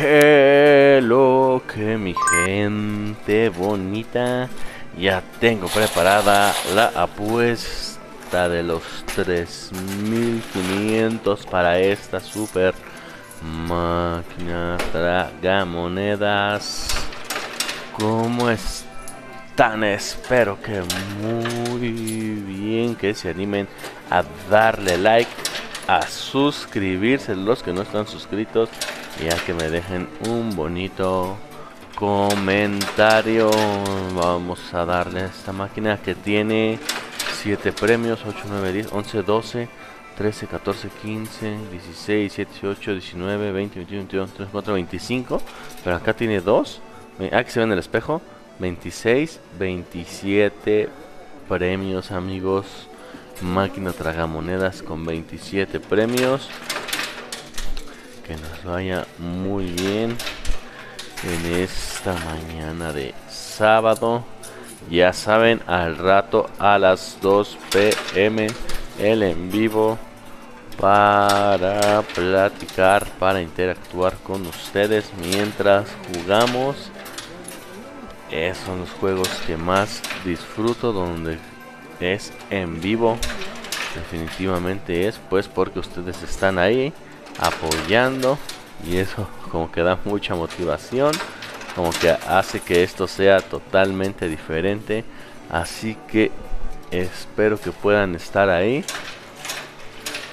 Lo que mi gente bonita. Ya tengo preparada la apuesta de los 3500 para esta super máquina tragamonedas. ¿Cómo están? Espero que muy bien. Que se animen a darle like, a suscribirse los que no están suscritos y a que me dejen un bonito comentario. Vamos a darle a esta máquina que tiene 7 premios, 8, 9, 10, 11, 12, 13, 14, 15, 16, 17, 18, 19, 20, 21, 22, 23, 24, 25. Pero acá tiene 2. Aquí se ve en el espejo. 26, 27 premios amigos. Máquina tragamonedas con 27 premios. Que nos vaya muy bien en esta mañana de sábado. Ya saben, al rato a las 2 pm el en vivo para platicar, para interactuar con ustedes mientras jugamos. Esos son los juegos que más disfruto donde es en vivo. Definitivamente es pues porque ustedes están ahí apoyando y eso como que da mucha motivación como que hace que esto sea totalmente diferente. Así que espero que puedan estar ahí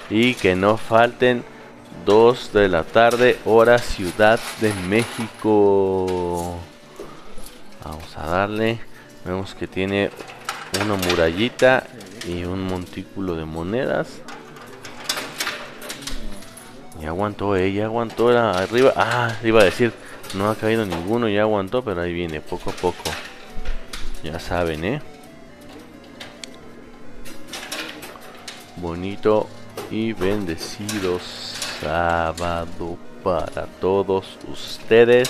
y que no falten 2 de la tarde hora Ciudad de México. Vamos a darle. Vemos que tiene una murallita y un montículo de monedas ya aguantó, eh, ya aguantó arriba. Ah, iba a decir, no ha caído ninguno, ya aguantó, pero ahí viene, poco a poco. Ya saben, eh. Bonito y bendecido sábado para todos ustedes.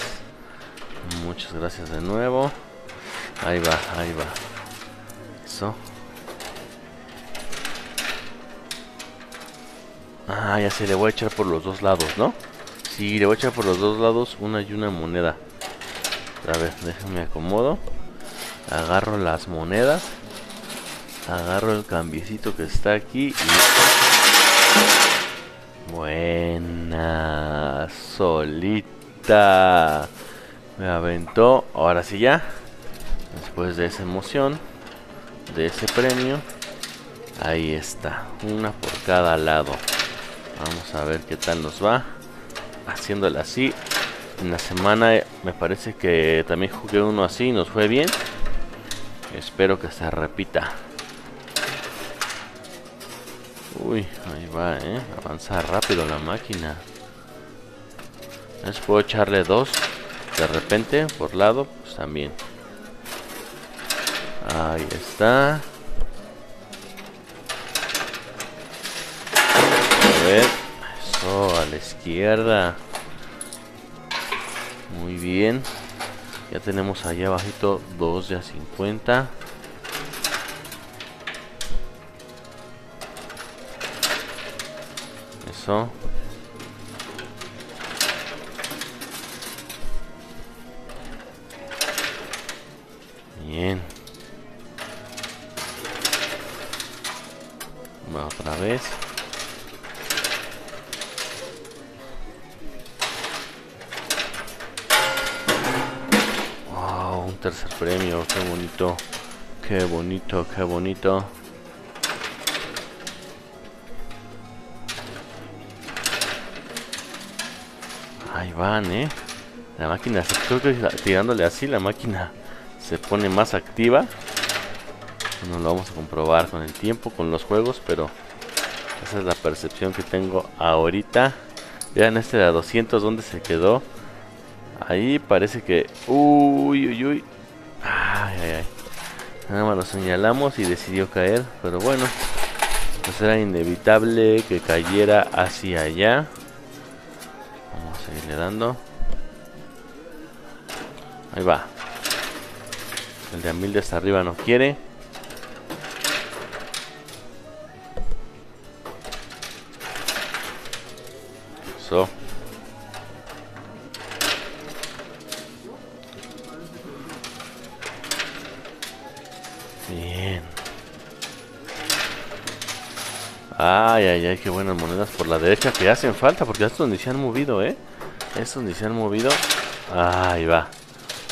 Muchas gracias de nuevo. Ahí va, ahí va. Eso. Ah, ya sé, le voy a echar por los dos lados, ¿no? Sí, le voy a echar por los dos lados una y una moneda. A ver, déjame acomodo. Agarro las monedas. Agarro el cambiecito que está aquí Buena. Solita. Me aventó. Ahora sí ya. Después de esa emoción. De ese premio. Ahí está. Una por cada lado. Vamos a ver qué tal nos va. Haciéndole así. En la semana eh, me parece que también jugué uno así y nos fue bien. Espero que se repita. Uy, ahí va, ¿eh? Avanza rápido la máquina. ¿Les puedo echarle dos? De repente, por lado, pues también. Ahí está. Eso, a la izquierda. Muy bien. Ya tenemos allá abajito 2 de a 50. Eso. Bien. Otra vez. Tercer premio, qué bonito, qué bonito, qué bonito. Ahí van, eh. La máquina, creo que tirándole así la máquina se pone más activa. No lo vamos a comprobar con el tiempo, con los juegos, pero esa es la percepción que tengo ahorita. Vean este de a 200 donde se quedó. Ahí parece que... Uy, uy, uy. Nada más lo señalamos y decidió caer. Pero bueno, pues era inevitable que cayera hacia allá. Vamos a seguirle dando. Ahí va. El de Amil de hasta arriba no quiere. Eso. Ay, ay, ay, qué buenas monedas por la derecha que hacen falta porque estos ni se han movido, ¿eh? Estos ni se han movido. Ahí va.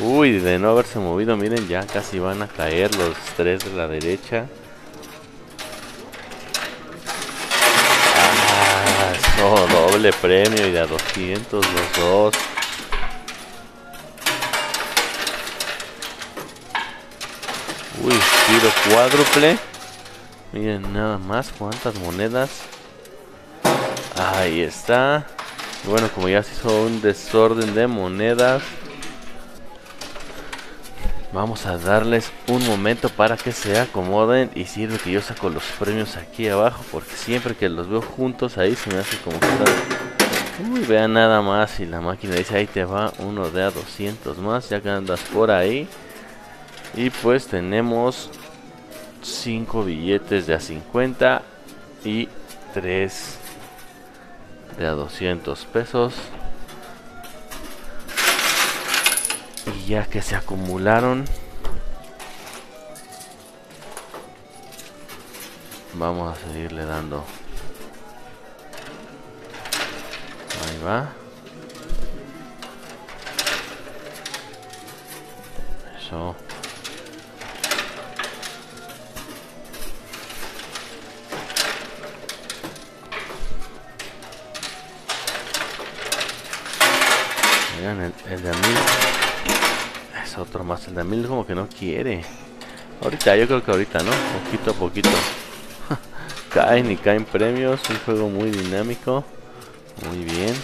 Uy, de no haberse movido, miren, ya casi van a caer los tres de la derecha. Ah, eso, doble premio y de a 200 los dos. Uy, tiro cuádruple. Miren nada más cuántas monedas. Ahí está. Bueno, como ya se hizo un desorden de monedas. Vamos a darles un momento para que se acomoden y sirve que yo saco los premios aquí abajo porque siempre que los veo juntos ahí se me hace como que. Uy, vean nada más y la máquina dice ahí te va uno de a 200 más ya que andas por ahí. Y pues tenemos 5 billetes de a 50 y 3 de a 200 pesos. Y ya que se acumularon, vamos a seguirle dando. Ahí va. Eso. El, el de a mil es otro más. El de a mil como que no quiere. Ahorita, yo creo que ahorita, ¿no? Poquito a poquito. caen y caen premios. Un juego muy dinámico. Muy bien.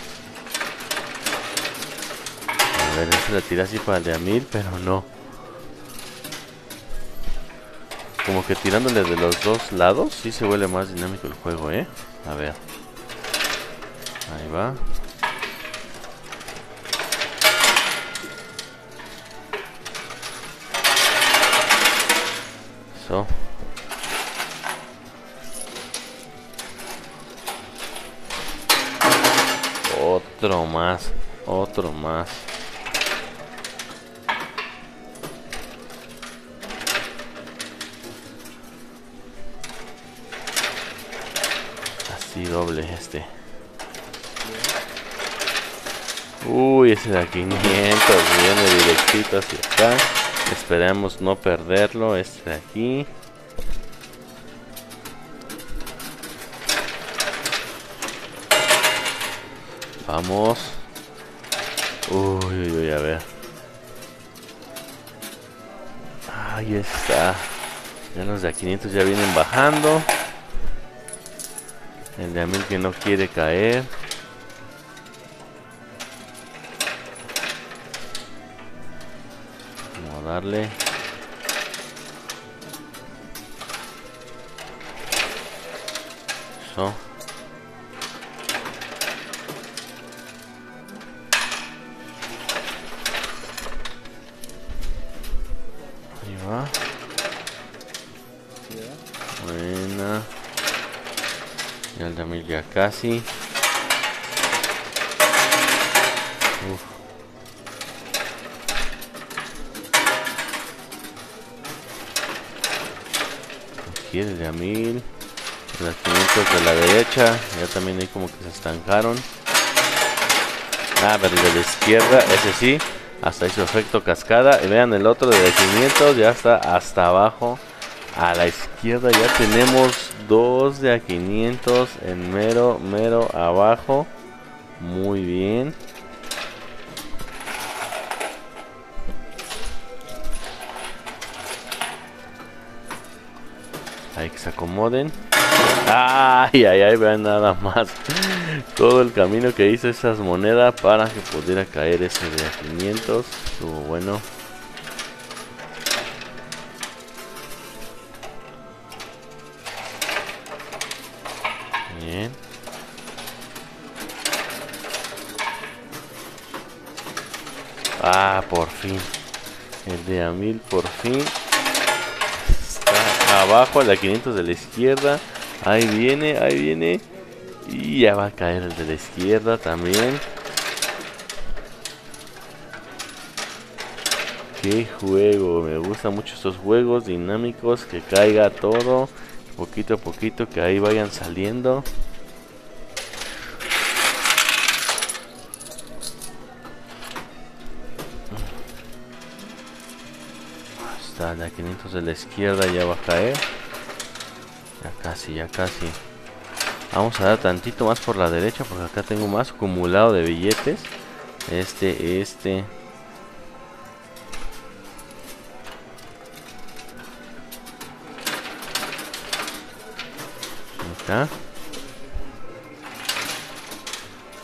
A ver, este la tira así para el de a mil, pero no. Como que tirándole de los dos lados, sí se vuelve más dinámico el juego, ¿eh? A ver. Ahí va. Otro más, otro más. Así doble este. Uy, ese de a 500 viene directito hacia acá. Esperemos no perderlo. Este de aquí. Vamos. Uy, uy, uy, a ver. Ahí está. Ya los de a 500 ya vienen bajando. El de a 1000 que no quiere caer. Darle. Eso. Ahí va. Buena. Ya el mil ya casi. De a mil. Las 500 de la derecha. Ya también ahí como que se estancaron. Ah, pero de la izquierda, ese sí. Hasta hizo efecto cascada. Y vean el otro de 500. Ya está hasta abajo. A la izquierda ya tenemos dos de a 500 en mero, mero abajo. Muy bien. Se acomoden. Ay, ay, ay, vean nada más. Todo el camino que hizo esas monedas para que pudiera caer ese de a 500. Estuvo bueno. Bien. Ah, por fin. El de a 1000 por fin. Abajo, a 500 de la izquierda. Ahí viene, ahí viene. Y ya va a caer el de la izquierda también. Qué juego, me gustan mucho estos juegos dinámicos, que caiga todo Poquito a poquito que ahí vayan saliendo. 500 de la izquierda ya va a caer. Ya casi, ya casi. Vamos a dar tantito más por la derecha porque acá tengo más acumulado de billetes. Este, este. Acá.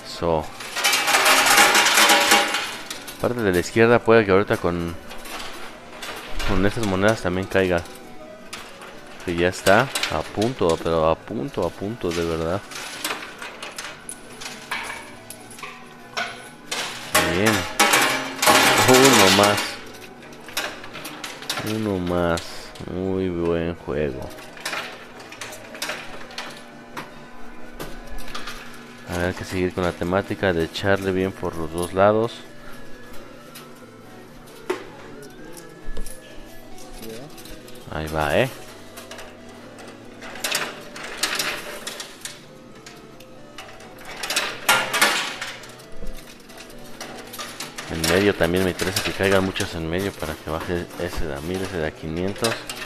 So. Parte de la izquierda puede que ahorita con con estas monedas también caiga. Que ya está a punto, pero a punto, a punto de verdad. Bien. Uno más. Uno más. Muy buen juego. A ver, que seguir con la temática de echarle bien por los dos lados. Ahí va, ¿eh? En medio también me interesa que caigan muchos en medio para que baje ese de a 1000, ese de a 500.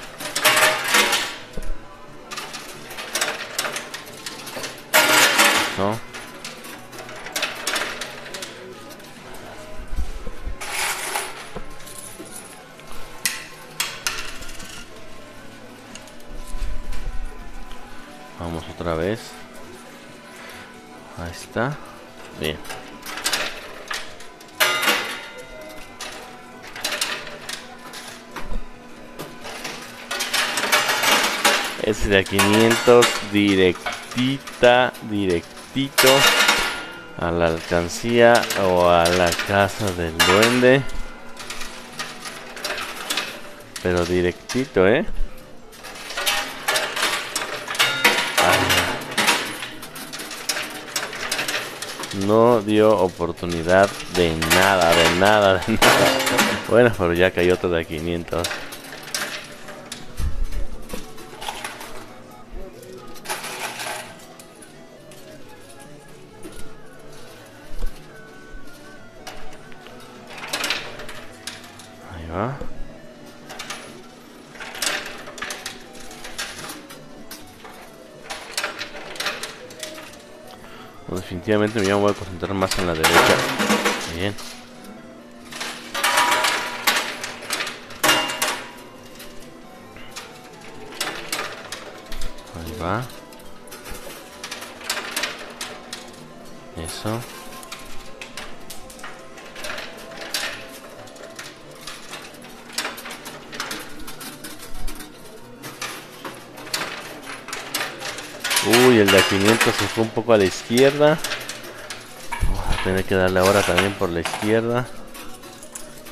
Ahí está. Bien. Ese de a 500 directita, directito a la alcancía o a la casa del duende. Pero directito, ¿eh? No dio oportunidad de nada, de nada, de nada. Bueno, pero ya cayó otro de 500. Definitivamente me voy a concentrar más en la derecha. Bien. Va. Eso. Uy, el de 500 se fue un poco a la izquierda. Tener que darle ahora también por la izquierda.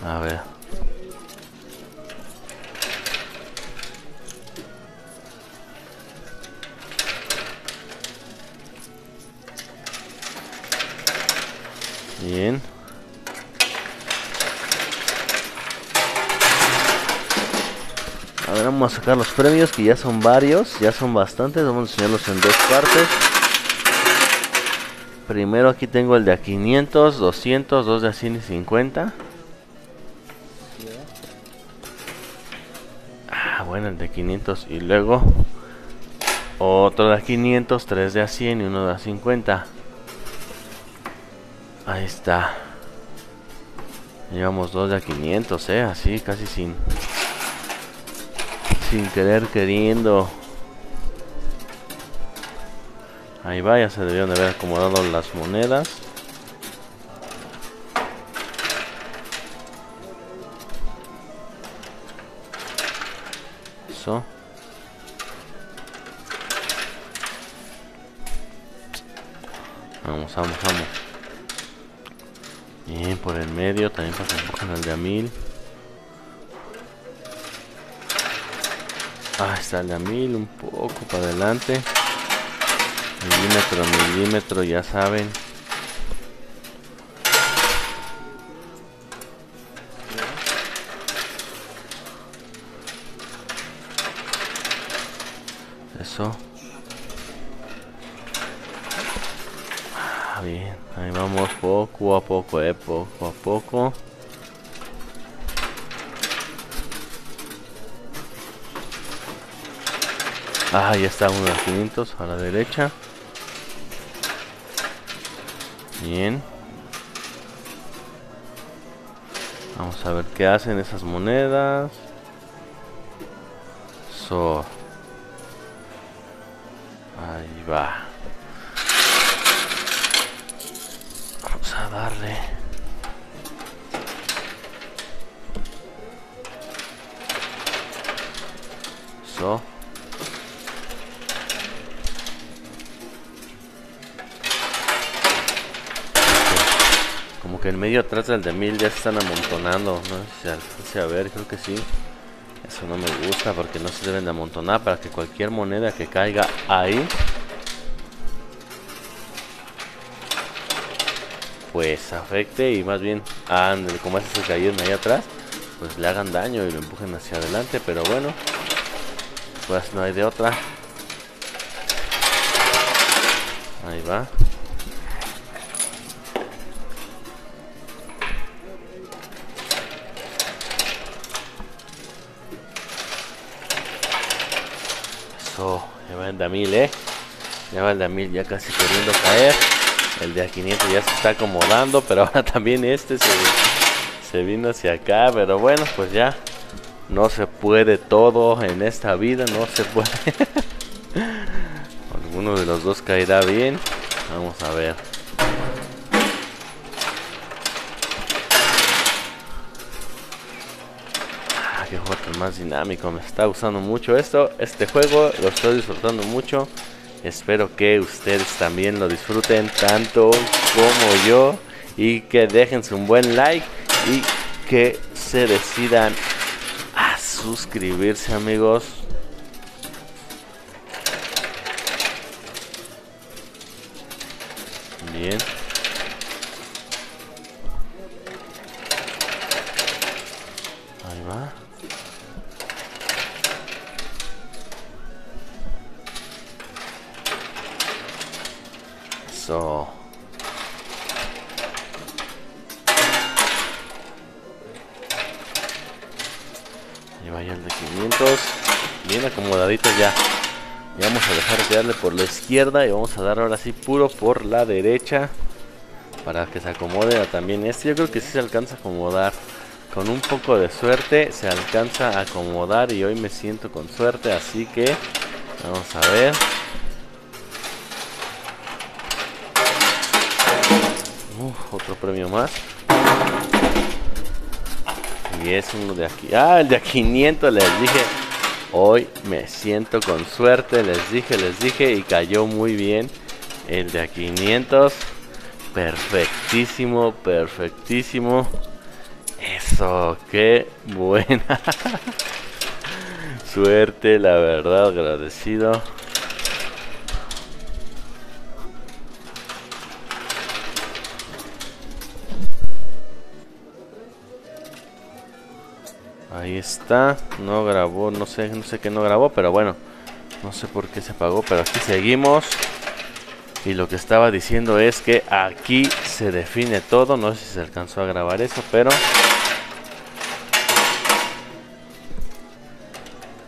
A ver. Bien. A ver, vamos a sacar los premios que ya son varios, ya son bastantes. Vamos a enseñarlos en dos partes. Primero aquí tengo el de a 500, 200, dos de a 150. Ah, bueno, el de 500 y luego otro de a 500, tres de a 100 y uno de a 50. Ahí está. Llevamos dos de a 500, eh, así casi sin sin querer queriendo. Ahí va, ya se debieron de haber acomodado las monedas. Eso. Vamos, vamos, vamos. Bien, por el medio, también para que empujen el de a mil. Ah, está el de a mil, un poco para adelante. Milímetro, milímetro, ya saben. Eso. Ah, bien, ahí vamos poco a poco, eh, poco a poco. Ah, ya está uno de 500 a la derecha. Bien. Vamos a ver qué hacen esas monedas. So. Ahí va. Vamos a darle. So. Como que en medio atrás del de mil ya se están amontonando. No sé si alcance a ver, creo que sí. Eso no me gusta porque no se deben de amontonar para que cualquier moneda que caiga ahí pues afecte y más bien ande, como esas se cayeron ahí atrás pues le hagan daño y lo empujen hacia adelante pero bueno pues no hay de otra ahí va ya va el de a mil, eh. Ya va el de a mil, ya casi queriendo caer. El de a 500 ya se está acomodando, pero ahora también este se, se vino hacia acá. Pero bueno, pues ya no se puede todo en esta vida, no se puede. Alguno de los dos caerá bien. Vamos a ver. qué juego más dinámico. Me está gustando mucho esto. Este juego lo estoy disfrutando mucho. Espero que ustedes también lo disfruten tanto como yo. Y que dejen un buen like. Y que se decidan a suscribirse amigos. La izquierda y vamos a dar ahora sí puro por la derecha. Para que se acomode también este. Yo creo que sí se alcanza a acomodar. Con un poco de suerte se alcanza a acomodar y hoy me siento con suerte. Así que vamos a ver. otro premio más. Y es uno de aquí. Ah, el de a 500 les dije. Hoy me siento con suerte. Les dije, les dije. Y cayó muy bien. El de a 500. Perfectísimo, perfectísimo. Eso, qué buena. suerte, la verdad, agradecido. Ahí está, no grabó, no sé, no sé qué no grabó, pero bueno, no sé por qué se apagó, pero aquí seguimos. Y lo que estaba diciendo es que aquí se define todo, no sé si se alcanzó a grabar eso, pero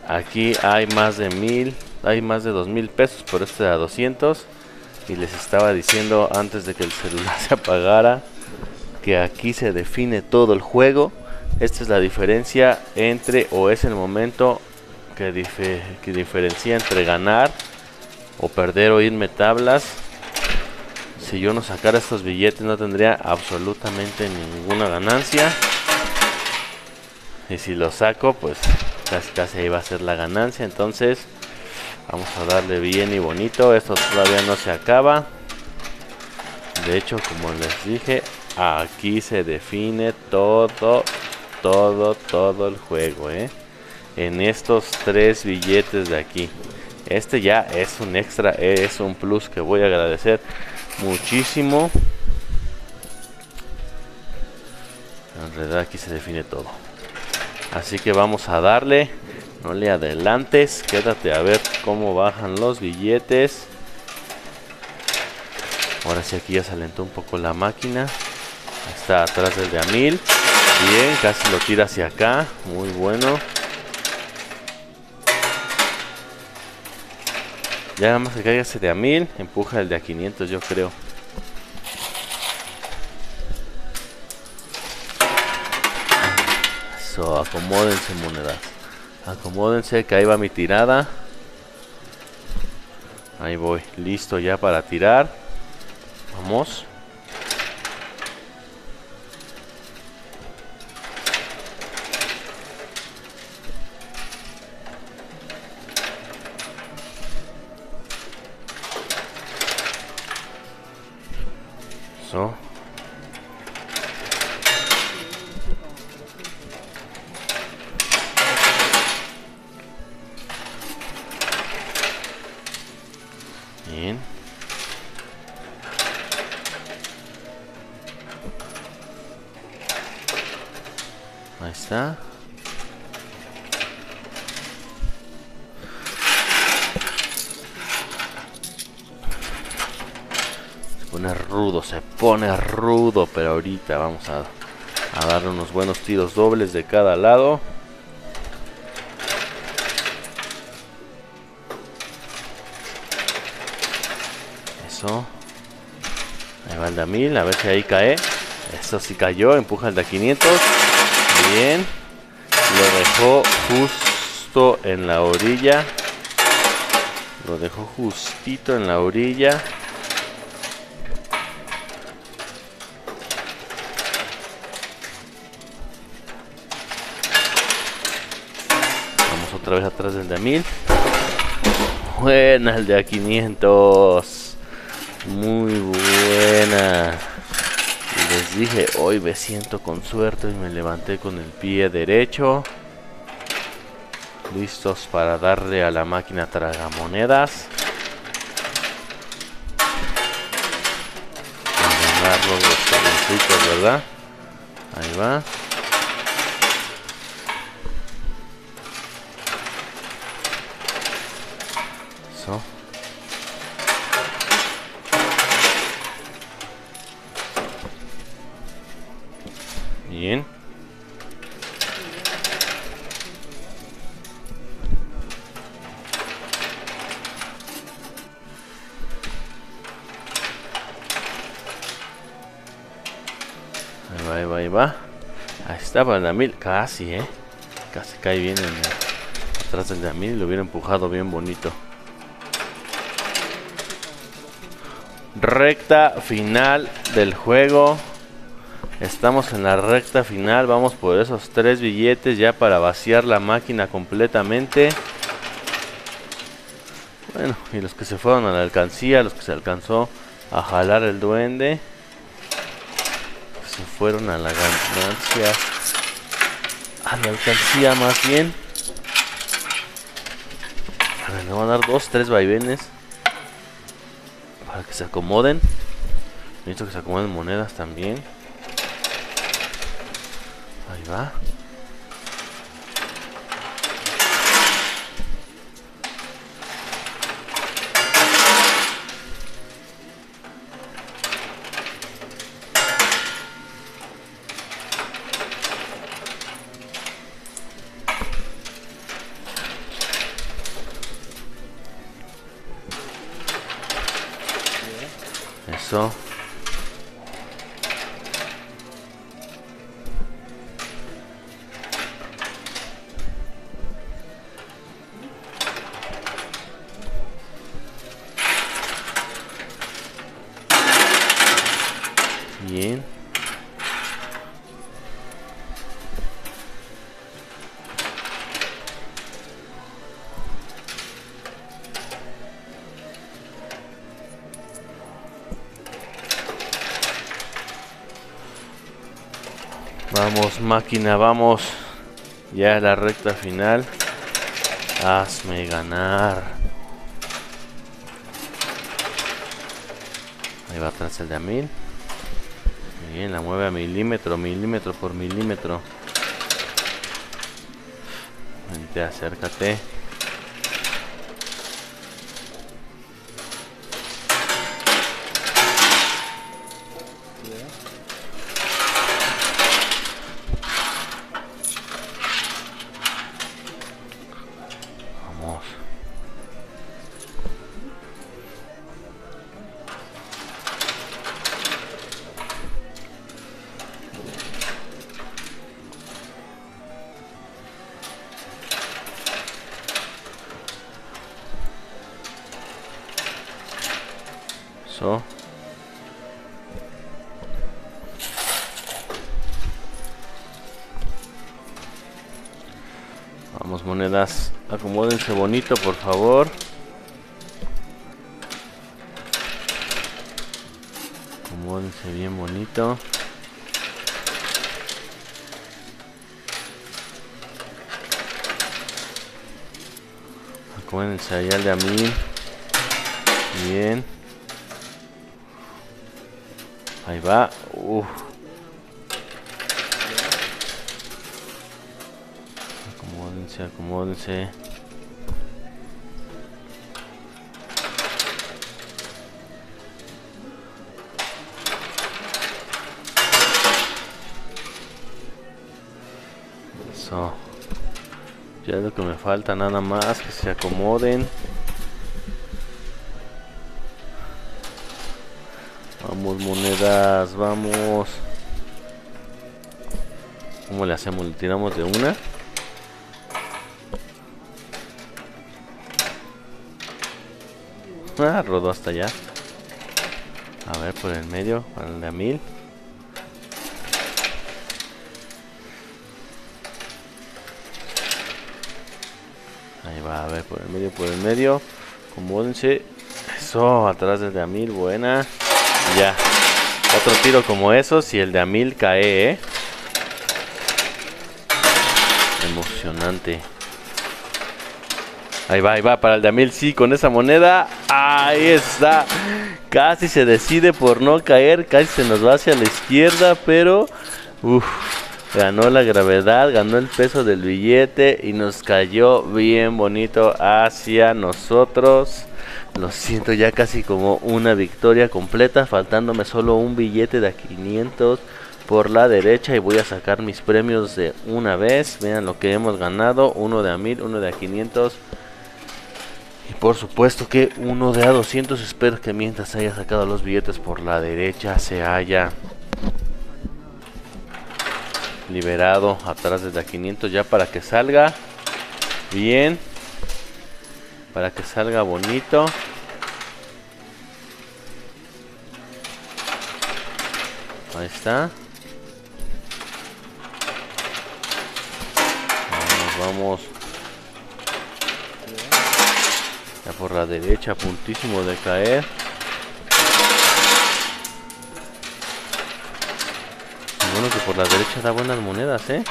aquí hay más de mil, hay más de dos mil pesos por este a 200 y les estaba diciendo antes de que el celular se apagara que aquí se define todo el juego esta es la diferencia entre, o es el momento que, que diferencia entre ganar o perder o irme tablas. Si yo no sacara estos billetes no tendría absolutamente ninguna ganancia. Y si lo saco, pues casi casi ahí va a ser la ganancia. Entonces, vamos a darle bien y bonito. Esto todavía no se acaba. De hecho, como les dije, aquí se define todo todo, todo el juego, ¿eh? En estos tres billetes de aquí. Este ya es un extra, es un plus que voy a agradecer muchísimo. En realidad aquí se define todo. Así que vamos a darle. No le adelantes, quédate a ver cómo bajan los billetes. Ahora sí aquí ya se alentó un poco la máquina. Está atrás del de a mil. Bien, casi lo tira hacia acá. Muy bueno. Ya nada más que caiga ese de a mil. Empuja el de a 500 yo creo. Eso, acomódense monedas. Acomódense que ahí va mi tirada. Ahí voy, listo ya para tirar. Vamos. Eso. Ahorita vamos a, a darle unos buenos tiros dobles de cada lado. Eso. Ahí va el de a 1000, a ver si ahí cae. Eso sí cayó, empuja el de a 500. Bien. Lo dejó justo en la orilla. Lo dejó justito en la orilla. Otra vez atrás del de a 1000. Buena el de a 500. Muy buena. Les dije, hoy me siento con suerte y me levanté con el pie derecho. Listos para darle a la máquina tragamonedas. ¿verdad? Ahí va. Bien. Ahí va, ahí va, ahí va. Ahí está para el Damil. Casi, eh. Casi cae bien en el- atrás del Damil. Lo hubiera empujado bien bonito. Recta final del juego. Estamos en la recta final. Vamos por esos tres billetes ya para vaciar la máquina completamente. Bueno, y los que se fueron a la alcancía, los que se alcanzó a jalar el duende. Se fueron a la ganancia. A la alcancía más bien. Le voy a dar dos, tres vaivenes. Para que se acomoden. Necesito que se acomoden monedas también. Ahí va. Eso. Máquina, vamos. Ya a la recta final. Hazme ganar. Ahí va atrás el de a mil. Bien, la mueve a milímetro, milímetro por milímetro. Acércate, acércate. Por favor. Acomódense bien bonito. Acomódense allá al de a mí. Bien. Ahí va. Uf. Acomódense, acomódense. Ya es lo que me falta, nada más que se acomoden. Vamos, monedas, vamos. ¿Cómo le hacemos? ¿Le tiramos de una? Ah, rodó hasta allá. A ver, por el medio, el de a mil. Ver, por el medio, por el medio. Acomódense. Eso, atrás del de a mil, buena. Ya. Otro tiro como esos y el de a mil cae, ¿eh? Emocionante. Ahí va, ahí va, para el de a mil, sí, con esa moneda. Ahí está. Casi se decide por no caer, casi se nos va hacia la izquierda, pero... Uf, ganó la gravedad, ganó el peso del billete y nos cayó bien bonito hacia nosotros. Lo siento ya casi como una victoria completa, faltándome solo un billete de a 500 por la derecha y voy a sacar mis premios de una vez. Vean lo que hemos ganado, uno de a 1000, uno de a 500 y por supuesto que uno de a 200. Espero que mientras haya sacado los billetes por la derecha se haya liberado atrás desde a 500 ya para que salga bien para que salga bonito. Ahí está. Vamos vamos. Ya por la derecha puntísimo de caer bueno que por la derecha da buenas monedas, ¿eh?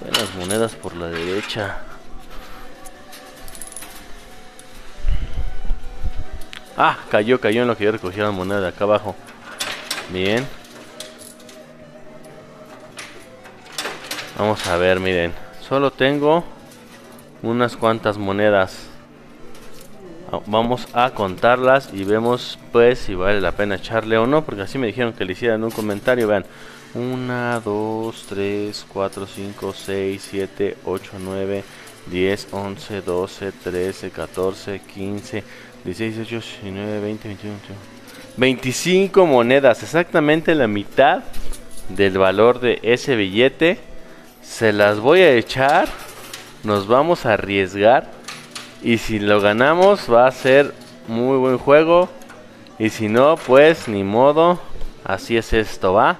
Buenas monedas por la derecha. Ah, cayó, cayó en lo que yo recogía la moneda de acá abajo. Bien. Vamos a ver, miren. Solo tengo unas cuantas monedas vamos a contarlas y vemos pues si vale la pena echarle o no porque así me dijeron que le hicieran un comentario. Vean 1 2 3 4 5 6 7 8 9 10 11 12 13 14 15 16 18 19 20 21 25 monedas exactamente la mitad del valor de ese billete. Se las voy a echar. Nos vamos a arriesgar y si lo ganamos va a ser muy buen juego. Y si no, pues ni modo. Así es esto, va.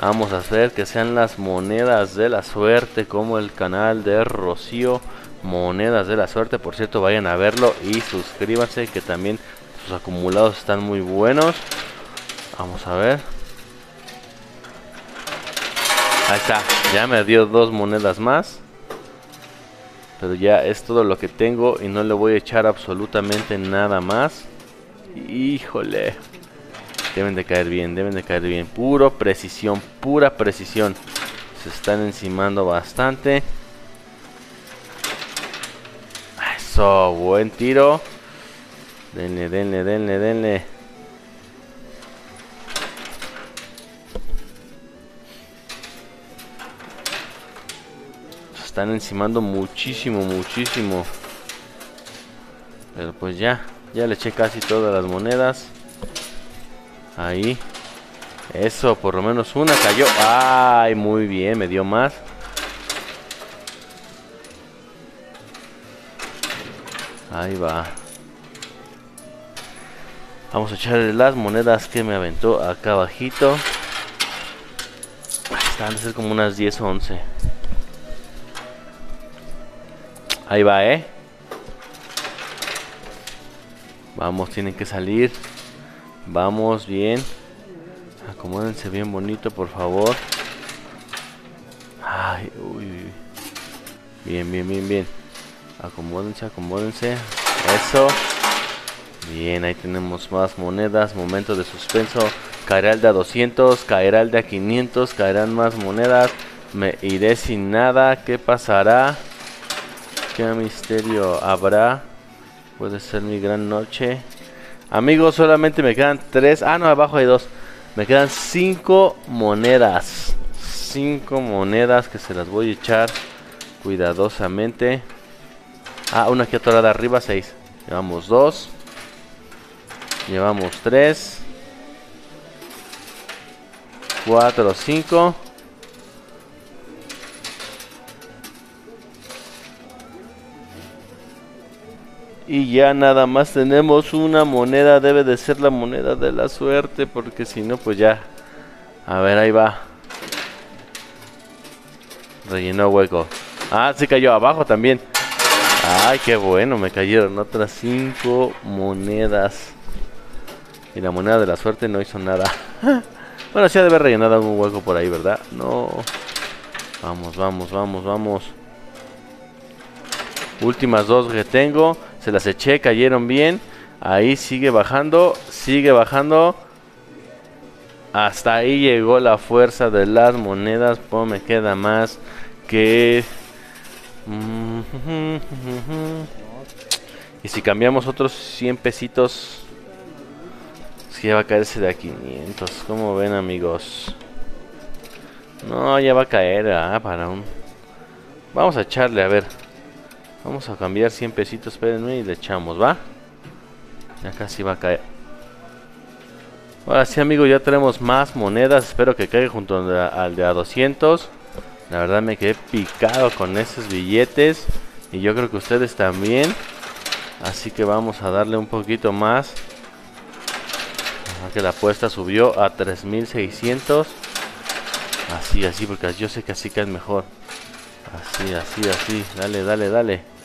Vamos a hacer que sean las monedas de la suerte como el canal de Rocío. Monedas de la suerte. Por cierto, vayan a verlo y suscríbanse que también sus acumulados están muy buenos. Vamos a ver. Ahí está. Ya me dio dos monedas más. Pero ya es todo lo que tengo y no le voy a echar absolutamente nada más. Híjole. Deben de caer bien, deben de caer bien. Puro precisión, pura precisión. Se están encimando bastante. Eso, buen tiro. Denle, denle, denle, denle. Están encimando muchísimo, muchísimo. Pero pues ya, ya le eché casi todas las monedas. Ahí. Eso, por lo menos una cayó. Ay, muy bien, me dio más. Ahí va. Vamos a echarle las monedas que me aventó acá abajito. Están de ser como unas 10 o 11. Ahí va, ¿eh? Vamos, tienen que salir. Vamos, bien. Acomódense bien bonito, por favor. Ay, uy. Bien, bien, bien, bien. Acomódense, acomódense. Eso. Bien, ahí tenemos más monedas. Momento de suspenso. Caerá el de a 200, caerá el de a 500, caerán más monedas. Me iré sin nada. ¿Qué pasará? ¿Qué misterio habrá? Puede ser mi gran noche. Amigos, solamente me quedan tres. Ah, no, abajo hay dos. Me quedan cinco monedas. Cinco monedas que se las voy a echar cuidadosamente. Ah, una aquí atorada arriba, seis. Llevamos dos. Llevamos tres. Cuatro, cinco. Y ya nada más tenemos una moneda. Debe de ser la moneda de la suerte. Porque si no, pues ya. A ver, ahí va. Rellenó hueco. Ah, se cayó abajo también. Ay, qué bueno. Me cayeron otras cinco monedas. Y la moneda de la suerte no hizo nada. bueno, sí ha de haber rellenado algún hueco por ahí, ¿verdad? No. Vamos, vamos, vamos, vamos. Últimas dos que tengo. Se las eché, cayeron bien. Ahí sigue bajando, sigue bajando. Hasta ahí llegó la fuerza de las monedas. Pues me queda más que... Y si cambiamos otros 100 pesitos... Si ya va a caerse de a 500. como ven amigos? No, ya va a caer. Ah, para un... Vamos a echarle, a ver. Vamos a cambiar 100 pesitos, espérenme y le echamos, ¿va? Ya casi va a caer. Ahora sí, amigos, ya tenemos más monedas. Espero que caiga junto al de a 200. La verdad me quedé picado con esos billetes. Y yo creo que ustedes también. Así que vamos a darle un poquito más. Que la apuesta subió a 3600. Así, así, porque yo sé que así cae mejor. Así, así, así. Dale, dale, dale.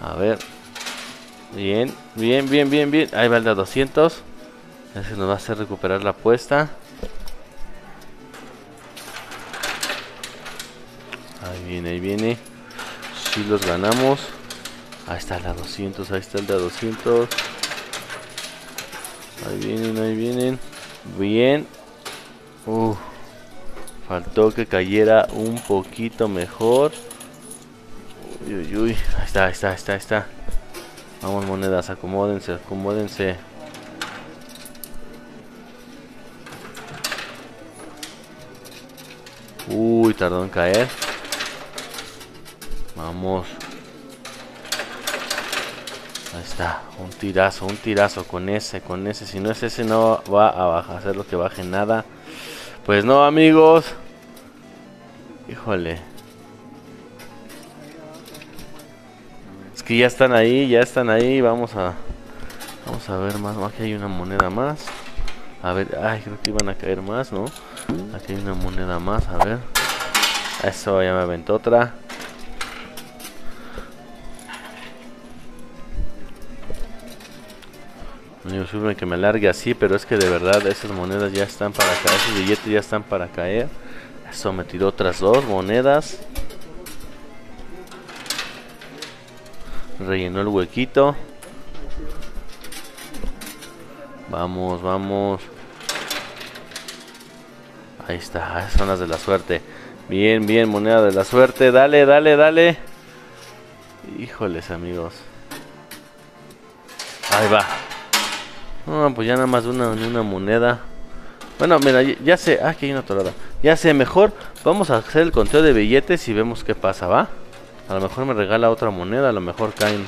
A ver. Bien, bien, bien, bien, bien. Ahí va el de 200. Ese nos va a hacer recuperar la apuesta. Ahí viene, ahí viene. Si los ganamos. Ahí está el de 200, ahí está el de 200. Ahí vienen, ahí vienen. Bien. Uf. Faltó que cayera un poquito mejor. Uy, uy, uy. Ahí está, ahí está, ahí está, ahí está. Vamos, monedas, acomódense, acomódense. Uy, tardó en caer. Vamos. Ahí está, un tirazo, un tirazo con ese, con ese. Si no es ese, no va a hacer lo que baje nada. Pues no, amigos. Híjole. Que ya están ahí, ya están ahí. Vamos a... Vamos a ver más. Aquí hay una moneda más. A ver, ay, creo que iban a caer más, ¿no? Aquí hay una moneda más, a ver. Eso, ya me aventó otra. Yo sufren que me alargue así, pero es que de verdad esas monedas ya están para caer, esos billetes ya están para caer. Eso me tiró otras dos monedas. Rellenó el huequito. Vamos, vamos. Ahí está, son las de la suerte. Bien, bien, moneda de la suerte. Dale, dale, dale. Híjoles, amigos. Ahí va. No, pues ya nada más una, una moneda. Bueno, mira, ya sé. Ah, aquí hay una torada. Ya sé, mejor vamos a hacer el conteo de billetes y vemos qué pasa, ¿va? A lo mejor me regala otra moneda. A lo mejor caen,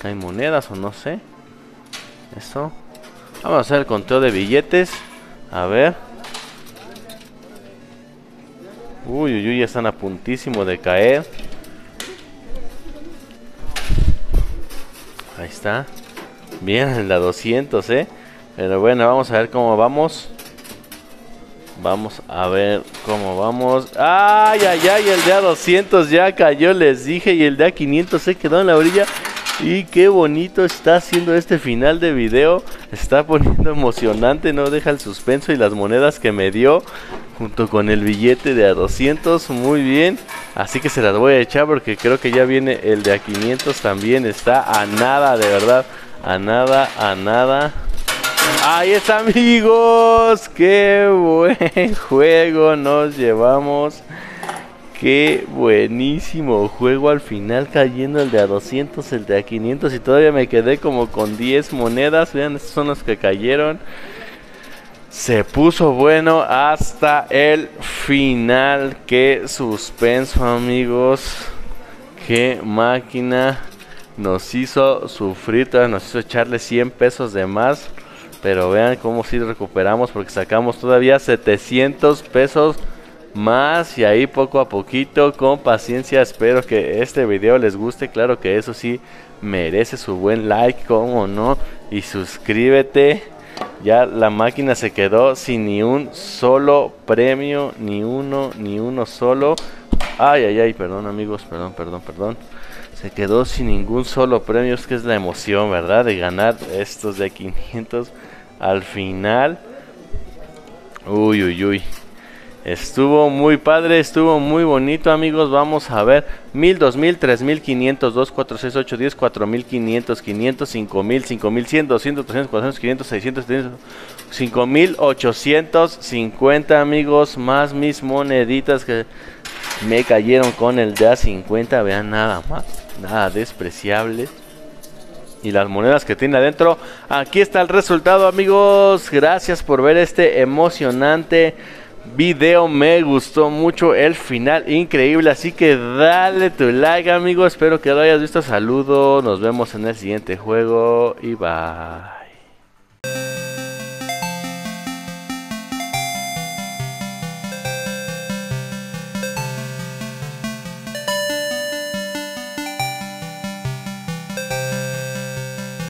caen monedas o no sé. Eso. Vamos a hacer el conteo de billetes. A ver. Uy, uy, uy, ya están a puntísimo de caer. Ahí está. Bien, en la 200, ¿eh? Pero bueno, vamos a ver cómo vamos. Vamos a ver cómo vamos. ¡Ay, ay, ay! El de a 200 ya cayó, les dije. Y el de a 500 se quedó en la orilla. Y qué bonito está haciendo este final de video. Está poniendo emocionante, no deja el suspenso y las monedas que me dio junto con el billete de a 200, muy bien. Así que se las voy a echar porque creo que ya viene el de a 500 también. Está a nada, de verdad. A nada, a nada. Ahí está amigos, qué buen juego nos llevamos. Qué buenísimo juego al final cayendo el de a 200, el de a 500 y todavía me quedé como con 10 monedas. Vean, estos son los que cayeron. Se puso bueno hasta el final. Qué suspenso amigos. Qué máquina nos hizo sufrir. Nos hizo echarle 100 pesos de más. Pero vean cómo si recuperamos porque sacamos todavía 700 pesos más y ahí poco a poquito con paciencia espero que este video les guste claro que eso sí merece su buen like como no y suscríbete. Ya la máquina se quedó sin ni un solo premio ni uno ni uno solo. Ay ay ay perdón amigos perdón perdón perdón. Se quedó sin ningún solo premio es que es la emoción verdad de ganar estos de 500 al final. Uy uy uy. Estuvo muy padre, estuvo muy bonito amigos, vamos a ver, mil, dos mil, tres mil, quinientos, dos, cuatro, seis, ocho, diez, cuatro mil, quinientos, quinientos, cinco mil, cinco mil, cien, doscientos, trescientos, cuatrocientos, quinientos, seiscientos, cinco mil, ochocientos, cincuenta amigos, más mis moneditas que me cayeron con el de a 50, vean nada más, nada despreciable y las monedas que tiene adentro. Aquí está el resultado, amigos. Gracias por ver este emocionante video. Me gustó mucho el final, increíble. Así que dale tu like, amigo. Espero que lo hayas visto. Saludos. Nos vemos en el siguiente juego y bye.